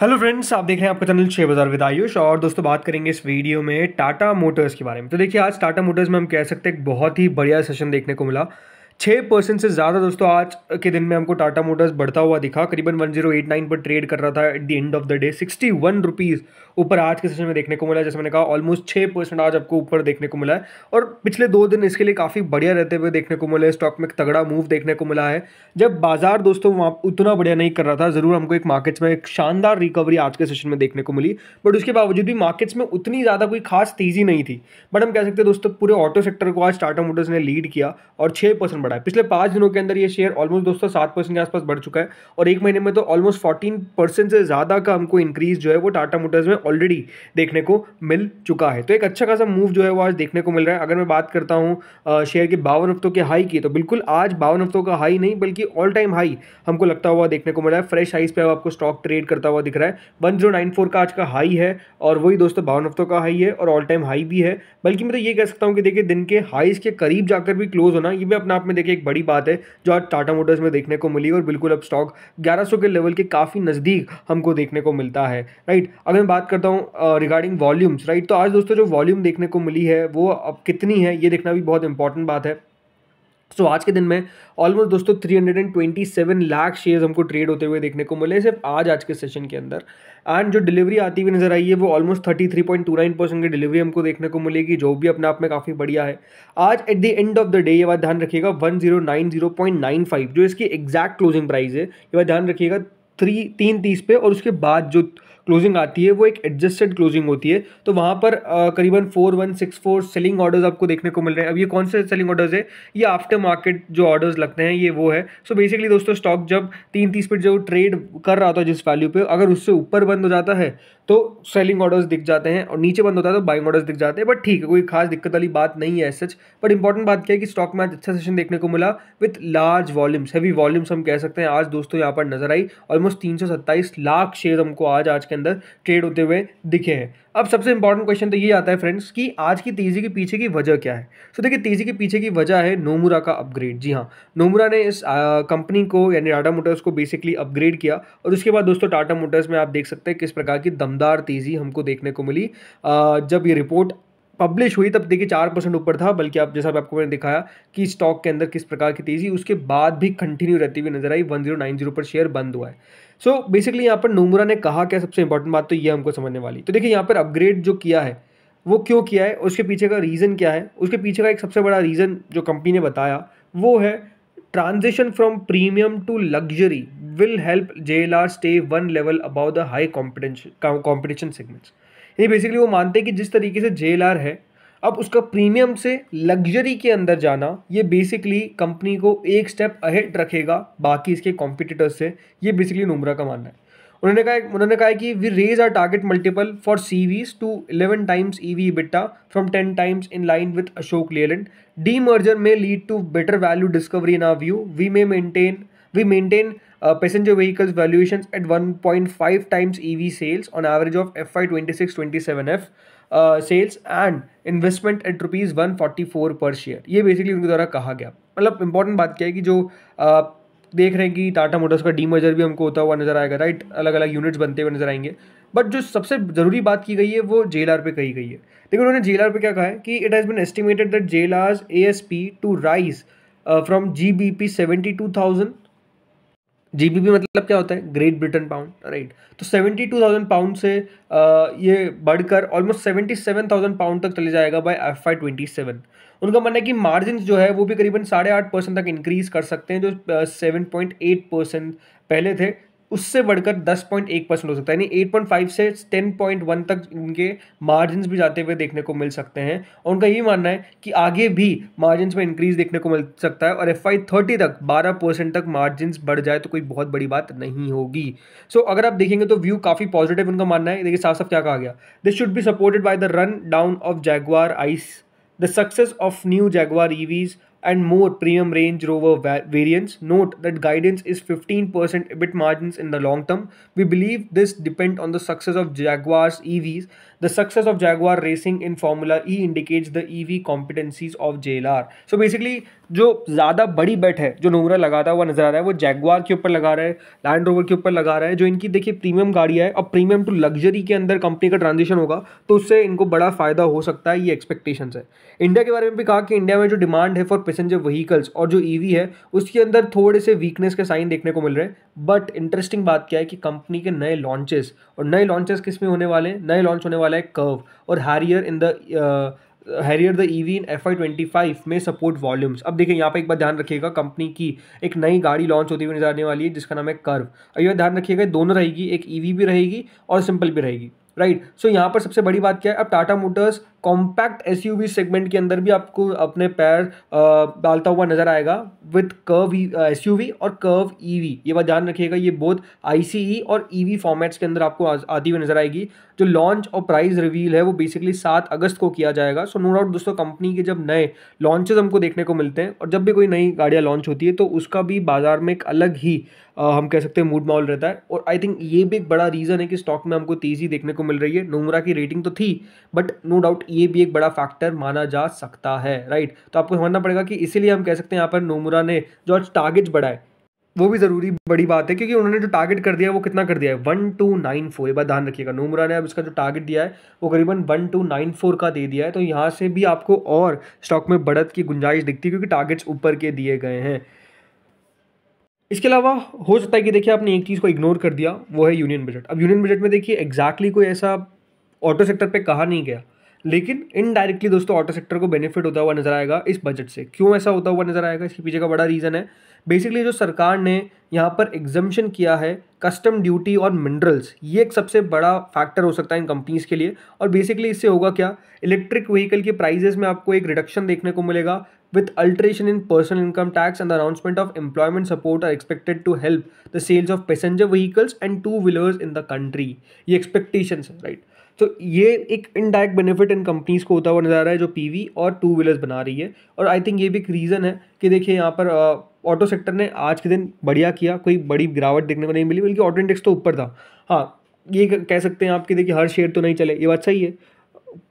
Hello friends आप देख रहे हैं आपका चैनल छः बाज़ार विद आयुष और दोस्तों बात करेंगे इस वीडियो में टाटा मोटर्स के बारे में। तो देखिए, आज टाटा मोटर्स में हम कह सकते हैं बहुत ही बढ़िया सेशन देखने को मिला। छः परसेंट से ज़्यादा दोस्तों आज के दिन में हमको टाटा मोटर्स बढ़ता हुआ दिखा। करीबन वन ज़ीरो एट नाइन पर ट्रेड कर रहा था at the end of the day sixty one rupees ऊपर आज के सेशन में देखने को मिला जैसे मैंने कहा ऑलमोस्ट छः परसेंट आज आपको ऊपर देखने को मिला है। और पिछले दो दिन इसके लिए काफ़ी बढ़िया रहते हुए देखने को मिला। स्टॉक में तगड़ा मूव देखने को मिला है। जब बाज़ार दोस्तों वहाँ उतना बढ़िया नहीं कर रहा था, ज़रूर हमको एक मार्केट्स में एक शानदार रिकवरी आज के सेशन में देखने को मिली। बट उसके बावजूद भी मार्केट्स में उतनी ज़्यादा कोई खास तेज़ी नहीं थी। बट हम कह सकते दोस्तों, पूरे ऑटो सेक्टर को आज टाटा मोटर्स ने लीड किया और छः परसेंट बढ़ा है। पिछले पाँच दिनों के अंदर ये शेयर ऑलमोस्ट दोस्तों सात परसेंट के आसपास बढ़ चुका है और एक महीने में तो ऑलमोस्ट फोर्टीन परसेंट से ज़्यादा का हमको इंक्रीज जो है वो टाटा मोटर्स में ऑलरेडी देखने को मिल चुका है। तो एक अच्छा खासा मूव जो है वो आज देखने को मिल रहा है। अगर मैं बात करता हूँ शेयर के बावन हफ्तों के हाई की तो बिल्कुल आज बावन हफ्तों का हाई नहीं, बल्कि ऑल टाइम हाई हमको लगता हुआ देखने को मिल रहा है। फ्रेश हाइस पे आपको स्टॉक ट्रेड करता हुआ दिख रहा है। वन का आज का हाई है और वही दोस्तों बावन हफ्तों का हाई है और ऑल टाइम हाई भी है। बल्कि मैं तो ये कह सकता हूँ कि देखिए दिन के हाइस के करीब जाकर भी क्लोज होना, ये भी अपने आप में देखिए एक बड़ी बात है, जो आज टाटा मोटर्स में देखने को मिली और बिल्कुल अब स्टॉक 1100 के लेवल के काफ़ी नज़दीक हमको देखने को मिलता है, राइट? अगर मैं बात करता हूँ रिगार्डिंग वॉल्यूम्स राइट? तो आज दोस्तों जो वॉल्यूम देखने को मिली है, वो अब कितनी है, ये देखना भी बहुत इंपॉर्टेंट बात है। सो so, आज के दिन में ऑलमोस्ट दोस्तों 327 लाख शेयर्स हमको ट्रेड होते हुए देखने को मिले सिर्फ़ आज आज के सेशन के अंदर। एंड जो डिलीवरी आती हुई नज़र आई है वो ऑलमोस्ट 33.29 परसेंट की डिलीवरी हमको देखने को मिलेगी जो भी अपने आप में काफ़ी बढ़िया है। आज at the end of the day ये बात ध्यान रखिएगा 1090.95 जो इसकी एग्जैक्ट क्लोजिंग प्राइस है ये बात ध्यान रखिएगा थ्री तीन तीस पे और उसके बाद जो क्लोजिंग आती है, वो एक एडजस्टेड क्लोजिंग होती है। तो वहाँ पर करीबन four one six four selling orders आपको देखने को मिल रहे हैं। अब ये कौन से सेलिंग ऑर्डर्स है? ये आफ्टर मार्केट जो ऑर्डर्स लगते हैं, ये वो है। सो बेसिकली दोस्तों स्टॉक जब तीन तीस पर जो ट्रेड कर रहा था जिस वैल्यू पे, अगर उससे ऊपर बंद हो जाता है तो सेलिंग ऑर्डर्स दिख जाते हैं। और नीचे बंद होता है तो बाइंग ऑर्डर्स दिख जाते हैं। बट ठीक है, कोई खास दिक्कत वाली बात नहीं है सच बट इंपॉर्टेंट बात क्या है कि स्टॉक में आज अच्छा सेशन देखने को मिला with large volumes heavy volumes हम कह सकते हैं। आज दोस्तों यहाँ पर नज़र आई ऑलमोस्ट तीन सौ सत्ताईस लाख शेयर हमको आज आज के अंदर ट्रेड होते हुए दिखे हैं। अब सबसे इंपॉर्टेंट क्वेश्चन तो ये आता है फ्रेंड्स कि आज की तेज़ी के पीछे की वजह क्या है? सो so, देखिए तेज़ी के पीछे की वजह है नोमुरा का अपग्रेड जी हाँ नोमुरा ने इस कंपनी को यानी टाटा मोटर्स को बेसिकली अपग्रेड किया और उसके बाद दोस्तों टाटा मोटर्स में आप देख सकते हैं किस प्रकार की दमदार तेज़ी हमको देखने को मिली। जब ये रिपोर्ट पब्लिश हुई, तब देखिए चार परसेंट ऊपर था, बल्कि आप जैसा आपको मैंने दिखाया कि स्टॉक के अंदर किस प्रकार की तेज़ी, उसके बाद भी कंटिन्यू रहती हुई नज़र आई वन ज़ीरो नाइन ज़ीरो पर शेयर बंद हुआ है। सो बेसिकली यहाँ पर नोमुरा ने कहा क्या सबसे इंपॉर्टेंट बात तो ये हमको समझने वाली। तो देखिए यहाँ पर अपग्रेड जो किया है, वो क्यों किया है, उसके पीछे का रीज़न क्या है, उसके पीछे का एक सबसे बड़ा रीज़न जो कंपनी ने बताया, वो है transition from premium to luxury will help J L R stay one level above the high competition competition segments ये बेसिकली वो मानते हैं कि जिस तरीके से जे एल आर है, अब उसका प्रीमियम से लग्जरी के अंदर जाना, ये बेसिकली कंपनी को एक स्टेप अहेड रखेगा बाकी इसके कॉम्पिटिटर्स से, ये बेसिकली नुमरा का मानना है। उन्होंने कहा उन्होंने कहा कि we raise our target multiple for C Vs to eleven times E V EBITDA from ten times in line with Ashok Leyland demerger may lead to better value discovery in our view we may maintain we maintain uh, passenger vehicles valuations at 1.5 times EV sales on average of FY 26 27F sales and investment at rupees one forty four per share ये basically उनके द्वारा कहा गया। मतलब important बात क्या है कि जो uh, देख रहे हैं कि टाटा मोटर्स का डीमर्जर भी हमको होता हुआ नज़र आएगा राइट अलग अलग यूनिट्स बनते हुए नज़र आएँगे। बट जो सबसे ज़रूरी बात की गई है वो जेल आर पे कही गई है। लेकिन उन्होंने जेल आर पे क्या कहा है कि it has been estimated that JLR's A S P to rise from G B P seventy two thousand GBP मतलब क्या होता है? ग्रेट ब्रिटेन पाउंड राइट तो सेवेंटी टू थाउज़ेंड पाउंड से ये बढ़कर almost seventy seven thousand pound तक चले जाएगा by F Y twenty seven उनका मानना है कि मार्जिन जो है, वो भी करीबन साढ़े आठ परसेंट तक इंक्रीज कर सकते हैं, जो सेवन पॉइंट एट परसेंट पहले थे। उससे बढ़कर 10.1 परसेंट हो सकता है। यानी 8.5 से 10.1 तक उनके मार्जिन भी जाते हुए देखने को मिल सकते हैं। और उनका ये मानना है कि आगे भी मार्जिन में इंक्रीज देखने को मिल सकता है और एफ़ आई थर्टी तक 12 परसेंट तक मार्जिन बढ़ जाए तो कोई बहुत बड़ी बात नहीं होगी। सो so, अगर आप देखेंगे तो व्यू काफ़ी पॉजिटिव उनका मानना है। देखिए साफ़ साफ़ क्या कहा गया। This should be supported by the run down of Jaguar ICE the success of new Jaguar EVs and more premium Range Rover variants. Note that guidance is 15% EBIT margins in the long term. We believe this depend on the success of Jaguar's EVs. The success of Jaguar racing in Formula E indicates the EV competencies of JLR. So basically जो ज़्यादा बड़ी बेट है जो नोमरा लगाता हुआ नज़र आ रहा है वो जैगवार के ऊपर लगा रहा है लैंड रोवर के ऊपर लगा रहा है जो इनकी देखिए प्रीमियम गाड़ियाँ है और प्रीमियम टू लग्जरी के अंदर कंपनी का ट्रांजिशन होगा तो उससे इनको बड़ा फ़ायदा हो सकता है ये एक्सपेक्टेशन है इंडिया के बारे में भी कहा कि इंडिया में जो डिमांड है फॉर पैसेंजर व्हीकल्स और जो ईवी e है, उसके अंदर थोड़े से वीकनेस के साइन देखने को मिल रहे हैं। बट इंटरेस्टिंग बात क्या है कि कंपनी के नए लॉन्चेस और नए लॉन्चेस किसमें होने वाले हैं? नए लॉन्च होने वाला है कर्व और Harrier in the Harrier the EV in F Y twenty five में सपोर्ट वॉल्यूम्स अब देखिए, यहाँ पे एक बार ध्यान रखिएगा कंपनी की एक नई गाड़ी लॉन्च होती हुई नज़र आने वाली है, जिसका नाम है कर्व अब यह ध्यान रखिएगा दोनों रहेगी, एक ईवी e भी रहेगी और सिंपल भी रहेगी राइट सो यहाँ पर सबसे बड़ी बात क्या है? अब Tata Motors compact SUV segment के अंदर भी आपको अपने पैर डालता हुआ नज़र आएगा विथ कर्व एस यू और कर्व ईवी ये बात ध्यान रखिएगा ये बोथ आईसीई और ईवी e फॉर्मेट्स के अंदर आपको आती हुई नज़र आएगी। जो लॉन्च और प्राइस रिवील है वो बेसिकली सात अगस्त को किया जाएगा। सो नो डाउट दोस्तों कंपनी के जब नए लॉन्चेज हमको देखने को मिलते हैं और जब भी कोई नई गाड़ियाँ लॉन्च होती है तो उसका भी बाज़ार में एक अलग ही आ, हम कह सकते हैं मूड माहौल रहता है। और आई थिंक ये भी एक बड़ा रीज़न है कि स्टॉक में हमको तेज़ी देखने को मिल रही है। नोमरा की रेटिंग तो थी बट नो डाउट ये भी एक बड़ा फैक्टर माना जा सकता है राइट तो आपको समझना पड़ेगा कि इसीलिए हम कह सकते हैं यहाँ पर नोमुरा ने जो आज टारगेट बढ़ाए, वो भी ज़रूरी बड़ी बात है क्योंकि उन्होंने जो टारगेट कर दिया, वो कितना कर दिया है? वन टू नाइन फोर ये बात ध्यान रखिएगा। नोमुरा ने अब इसका जो टारगेट दिया है, वो करीबन वन टू नाइन फोर का दे दिया है तो यहाँ से भी आपको और स्टॉक में बढ़त की गुंजाइश दिखती है क्योंकि टारगेट्स ऊपर के दिए गए हैं। इसके अलावा हो सकता है कि देखिए आपने एक चीज़ को इग्नोर कर दिया, वो है यूनियन बजट अब यूनियन बजट में देखिए एग्जैक्टली कोई ऐसा ऑटो सेक्टर पर कहा नहीं गया। लेकिन इनडायरेक्टली दोस्तों ऑटो सेक्टर को बेनिफिट होता हुआ नज़र आएगा इस बजट से। क्यों ऐसा होता हुआ नज़र आएगा? इसके पीछे का बड़ा रीज़न है। बेसिकली जो सरकार ने यहाँ पर एग्जम्पन किया है कस्टम ड्यूटी और मिनरल्स ये एक सबसे बड़ा फैक्टर हो सकता है इन कंपनीज़ के लिए। और बेसिकली इससे होगा क्या? इलेक्ट्रिक व्हीकल के प्राइजेस में आपको एक रिडक्शन देखने को मिलेगा। Alteration in personal income tax and the announcement of employment support are expected to help the sales of passenger vehicles and two wheelers in the country. ये expectations है right? तो ये एक इनडायरेक्ट बेनिफिट इन कंपनीज़ को होता हुआ नज़र आ रहा है, जो पीवी और टू व्हीलर्स बना रही है। और आई थिंक ये भी एक रीज़न है कि देखिए यहाँ पर ऑटो सेक्टर ने आज के दिन बढ़िया किया, कोई बड़ी गिरावट देखने को नहीं मिली, बल्कि ऑटो इंडेक्स तो ऊपर था। हाँ ये कह सकते हैं आपकी देखिए हर शेयर तो नहीं चले, ये बात सही है।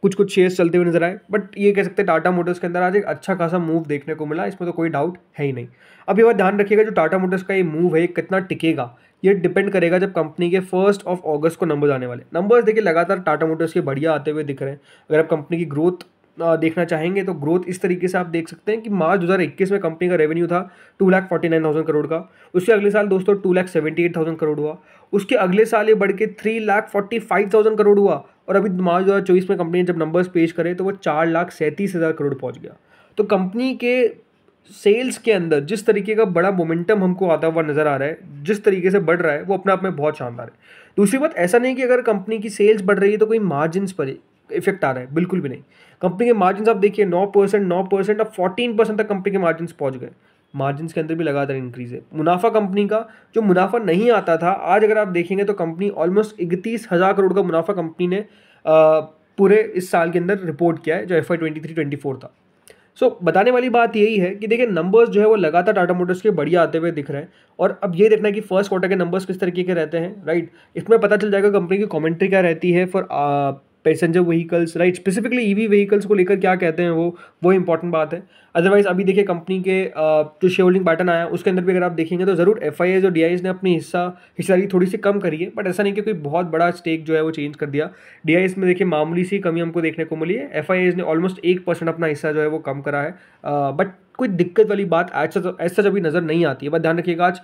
कुछ कुछ शेयर्स चलते हुए नज़र आए बट ये कह सकते हैं टाटा मोटर्स के अंदर आज एक अच्छा खासा मूव देखने को मिला, इसमें तो कोई डाउट है ही नहीं। अब ये बात ध्यान रखिएगा, जो टाटा मोटर्स का ये मूव है कितना टिकेगा, ये डिपेंड करेगा जब कंपनी के फ़र्स्ट ऑफ़ अगस्त को नंबर्स आने वाले। नंबर्स देखिए, लगातार टाटा मोटर्स के बढ़िया आते हुए दिख रहे हैं। अगर आप कंपनी की ग्रोथ देखना चाहेंगे तो ग्रोथ इस तरीके से आप देख सकते हैं कि मार्च 2021 में कंपनी का रेवेन्यू था two lakh forty nine thousand crore का। उसके अगले साल दोस्तों two lakh seventy eight thousand crore हुआ। उसके अगले साल ये बढ़ के three lakh forty five thousand crore हुआ। और अभी मार्च दो हज़ार चौबीस में कंपनी जब नंबर्स पेश करे तो वो चार लाख सैंतीस हज़ार करोड़ पहुँच गया। तो कंपनी के सेल्स के अंदर जिस तरीके का बड़ा मोमेंटम हमको आता हुआ नज़र आ रहा है, जिस तरीके से बढ़ रहा है, वो अपने आप में बहुत शानदार है। दूसरी बात, ऐसा नहीं कि अगर कंपनी की सेल्स बढ़ रही है तो कोई मार्जिन पर इफ़ेक्ट आ रहा है, बिल्कुल भी नहीं। कंपनी के मार्जिन आप देखिए, नौ परसेंट नौ परसेंट अब फोर्टीन परसेंट तक कंपनी के मार्जिन पहुँच गए। मार्जिन के अंदर भी लगातार इंक्रीज है। मुनाफा कंपनी का जो मुनाफा नहीं आता था आज अगर आप देखेंगे तो कंपनी ऑलमोस्ट इकतीस हज़ार करोड़ का मुनाफा कंपनी ने पूरे इस साल के अंदर रिपोर्ट किया है जो F Y twenty three twenty four था। सो so, बताने वाली बात यही है कि देखिए नंबर्स जो है वो लगातार टाटा मोटर्स के बढ़िया आते हुए दिख रहे हैं। और अब ये देखना है कि फ़र्स्ट क्वार्टर के नंबर्स किस तरीके के रहते हैं राइट इसमें पता चल जाएगा कंपनी की कमेंट्री क्या रहती है for passenger vehicles right specifically EV vehicles को लेकर क्या कहते हैं वो? वो इंपॉर्टेंट बात है। अदरवाइज़ अभी देखिए कंपनी के जो शेयर होल्डिंग पैटर्न आया, उसके अंदर भी अगर आप देखेंगे तो ज़रूर एफ़ आई और डी ने अपनी हिस्सा, हिस्सेदारी थोड़ी सी कम करी है बट ऐसा नहीं कि कोई बहुत बड़ा स्टेक जो है वो चेंज कर दिया। डी में देखिए मामूली सी कमी हमको देखने को मिली है। एफ़ ने ऑलमोस्ट एक परसेंट अपना हिस्सा जो है वो कम करा है। बट कोई दिक्कत वाली बात ऐसा ऐसा जब भी नज़र नहीं आती है। बट ध्यान रखिएगा आज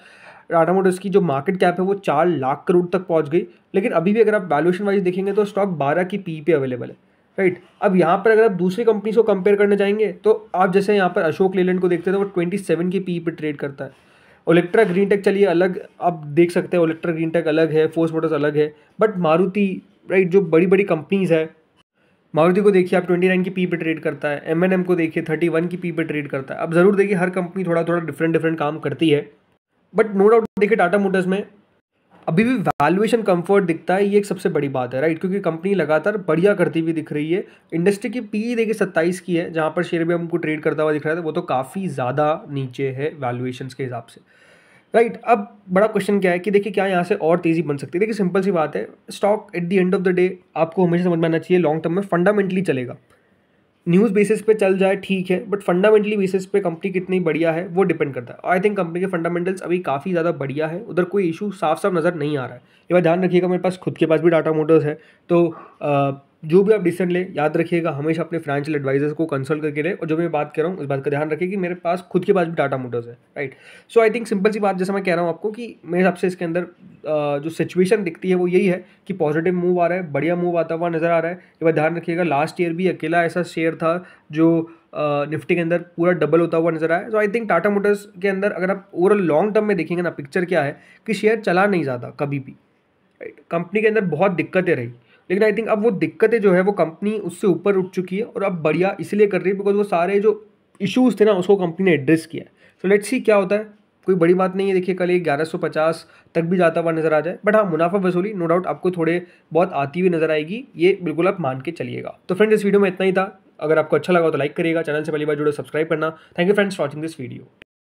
टाटा मोटर्स की जो मार्केट कैप है वो चार लाख करोड़ तक पहुँच गई। लेकिन अभी भी अगर आप वैल्यूएशन वाइज देखेंगे तो स्टॉक बारह की पी पे अवेलेबल है राइट अब यहाँ पर अगर आप दूसरी कंपनीज़ को कंपेयर करने जाएँगे तो आप जैसे यहाँ पर अशोक लेलैंड को देखते हैं तो वो ट्वेंटी सेवन की पी पे ट्रेड करता है। ओलेक्ट्रा ग्रीन टेक चलिए अलग, आप देख सकते हैं ओलेक्ट्रा ग्रीन टेक अलग है फोर्स मोटर्स अलग है बट मारुति राइट जो बड़ी बड़ी कंपनीज़ है मारुति को देखिए आप ट्वेंटी नाइन की पी पे ट्रेड करता है एम एन एम को देखिए थर्टी वन की पी पे ट्रेड करता है। अब ज़रूर देखिए हर कंपनी थोड़ा थोड़ा डिफरेंट डिफरेंट काम करती है। बट नो डाउट देखिए टाटा मोटर्स में अभी भी वैल्यूएशन कंफर्ट दिखता है, ये एक सबसे बड़ी बात है राइट क्योंकि कंपनी लगातार बढ़िया करती हुई दिख रही है। इंडस्ट्री की पी देखिए सत्ताईस की है, जहाँ पर शेयर भी हमको ट्रेड करता हुआ दिख रहा था, वो तो काफ़ी ज़्यादा नीचे है वैल्यूएशन के हिसाब से। राइट अब बड़ा क्वेश्चन क्या है कि देखिए क्या यहाँ से और तेज़ी बन सकती है? देखिए सिंपल सी बात है stock at the end of the day आपको हमेशा समझ में आना चाहिए लॉन्ग टर्म में फंडामेंटली चलेगा। न्यूज़ बेसिस पे चल जाए ठीक है बट फंडामेंटली बेसिस पे कंपनी कितनी बढ़िया है वो डिपेंड करता है। आई थिंक कंपनी के फंडामेंटल्स अभी काफ़ी ज़्यादा बढ़िया है उधर कोई इशू साफ़ साफ़ नज़र नहीं आ रहा है। ये बात ध्यान रखिएगा मेरे पास खुद के पास भी डाटा मोटर्स है तो आ, जो भी आप डिसीज़न ले, याद रखिएगा, हमेशा अपने फाइनेंशियल एडवाइजर्स को कंसल्ट करके ले और जो मैं बात कर रहा हूँ, उस बात का ध्यान रखिए कि मेरे पास खुद के पास भी टाटा मोटर्स है right so I think simple सी बात जैसा मैं कह रहा हूँ आपको कि मेरे हिसाब से इसके अंदर जो सिचुएशन दिखती है वो यही है कि पॉजिटिव मूव आ रहा है, बढ़िया मूव आता हुआ नज़र आ रहा है। ये बात ध्यान रखिएगा लास्ट ईयर भी अकेला ऐसा शेयर था जो निफ्टी के अंदर पूरा डबल होता हुआ नज़र आया। So I think Tata Motors के अंदर अगर आप ओवरऑल लॉन्ग टर्म में देखेंगे ना पिक्चर क्या है कि शेयर चला नहीं जाता कभी भी राइट कंपनी के अंदर बहुत दिक्कतें रही। लेकिन आई थिंक अब वो दिक्कतें जो है, वो कंपनी उससे ऊपर उठ चुकी है और अब बढ़िया इसलिए कर रही है बिकॉज़ वो सारे जो इश्यूज़ थे ना, उसको कंपनी ने एड्रेस किया सो लेट्स सी क्या होता है। कोई बड़ी बात नहीं है, देखिए कल ये ग्यारह सौ पचास तक भी जाता हुआ नज़र आ जाए बट हाँ मुनाफा वसूली नो डाउट आपको थोड़े बहुत आती हुई नज़र आएगी, ये बिल्कुल आप मान के चलिएगा। तो फ्रेंड्स इस वीडियो में इतना ही था। अगर आपको अच्छा लगा तो लाइक करिएगा चैनल से पहली बार जुड़े सब्सक्राइब करना। Thank you friends watching this video